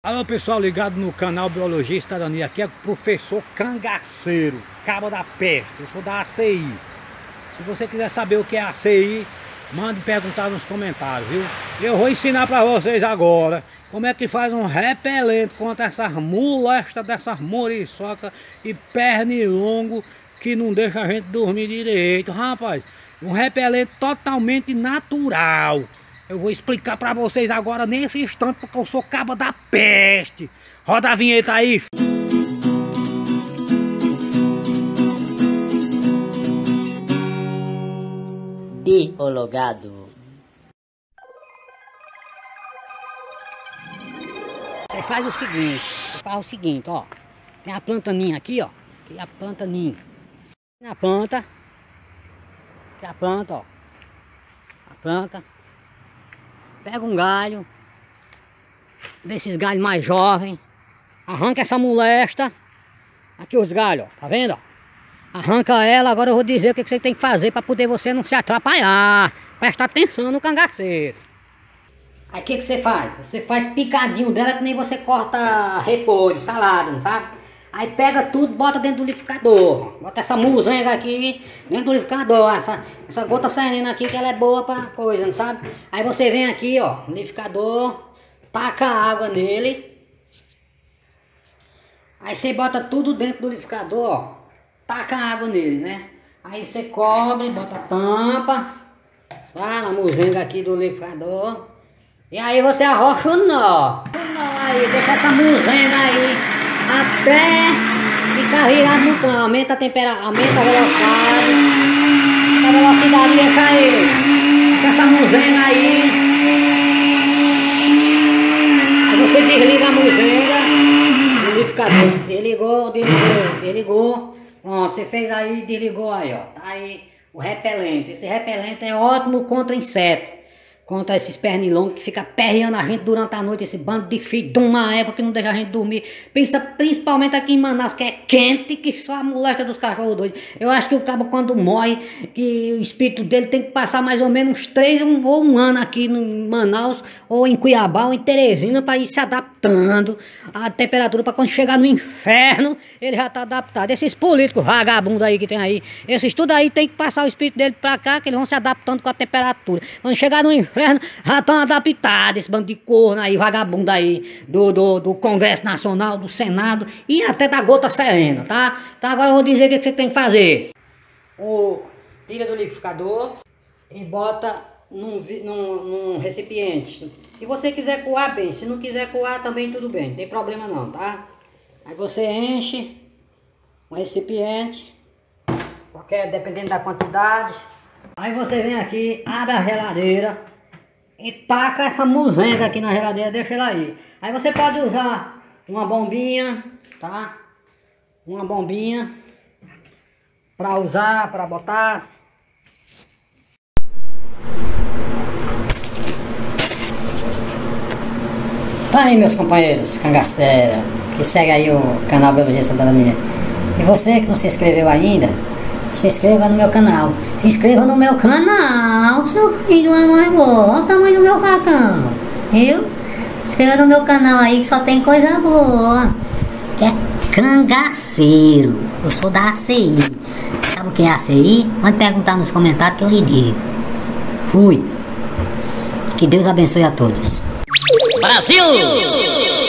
Alô pessoal ligado no canal Biologia e Cidadania, aqui é o professor Cangaceiro, cabo da peste, eu sou da ACI. Se você quiser saber o que é ACI, mande perguntar nos comentários, viu? Eu vou ensinar pra vocês agora como é que faz um repelente contra essas molestas dessas muriçocas e pernilongo que não deixa a gente dormir direito, rapaz. Um repelente totalmente natural. Eu vou explicar pra vocês agora nesse instante porque eu sou caba da peste. Roda a vinheta aí. Biologado. Você faz o seguinte, você faz o seguinte, ó. Tem a planta ninha aqui, ó. Aqui a planta ninha. Na planta. Aqui a planta, ó. A planta. Pega um galho. Desses galhos mais jovens. Arranca essa molesta. Aqui os galhos, ó. Tá vendo? Arranca ela, agora eu vou dizer o que você tem que fazer para poder você não se atrapalhar. Presta atenção no cangaceiro. Aí o que, que você faz? Você faz picadinho dela que nem você corta repolho, salada, não sabe? Aí pega tudo, bota dentro do liquidificador. Bota essa muzenga aqui dentro do liquidificador. Essa, essa gota serena aqui que ela é boa pra coisa, não sabe? Aí você vem aqui, ó, liquidificador, taca água nele. Aí você bota tudo dentro do liquidificador, ó. Taca água nele, né? Aí você cobre, bota a tampa, tá? Na muzenga aqui do liquidificador. E aí você arrocha o nó. O nó aí, deixa essa muzenga aí até ficar virado no cão. Aumenta a temperatura, aumenta a velocidade. A velocidade deixa ele. Deixa essa muzenga aí. Aí você desliga a muzenga. O liquidificador. Desligou, desligou, desligou. Pronto, você fez aí, desligou aí, ó. Tá aí o repelente. Esse repelente é ótimo contra inseto contra esses pernilongos que fica perreando a gente durante a noite, esse bando de filho de uma égua que não deixa a gente dormir. Pensa principalmente aqui em Manaus, que é quente, que só a molesta dos cachorros doidos. Eu acho que o cabo quando morre, que o espírito dele tem que passar mais ou menos uns três um, ou um ano aqui em Manaus, ou em Cuiabá, ou em Teresina, para ir se adaptando à temperatura, para quando chegar no inferno, ele já tá adaptado. Esses políticos vagabundos aí que tem aí, esses tudo aí tem que passar o espírito dele para cá, que eles vão se adaptando com a temperatura. Quando chegar no inferno, inferno já estão adaptados, esse bando de corno aí, vagabundo aí, do, do, do Congresso Nacional, do Senado e até da gota serena, tá? Então agora eu vou dizer o que você tem que fazer. O, tira do liquidificador e bota num, num, num recipiente. Se você quiser coar, bem. Se não quiser coar, também tudo bem. Não tem problema não, tá? Aí você enche um recipiente, qualquer, dependendo da quantidade. Aí você vem aqui, abre a geladeira e taca essa muzenga aqui na geladeira, deixa ela aí. Aí você pode usar uma bombinha, tá? Uma bombinha para usar, para botar. Tá aí meus companheiros cangaceira, que segue aí o canal Biologia Cidadania. E você que não se inscreveu ainda, se inscreva no meu canal. Se inscreva no meu canal, seu filho é mais boa. Olha o tamanho do meu facão. Viu? Se inscreva no meu canal aí que só tem coisa boa. Que é cangaceiro. Eu sou da ACI. Sabe o que é ACI? Pode perguntar nos comentários que eu lhe digo. Fui. Que Deus abençoe a todos. Brasil!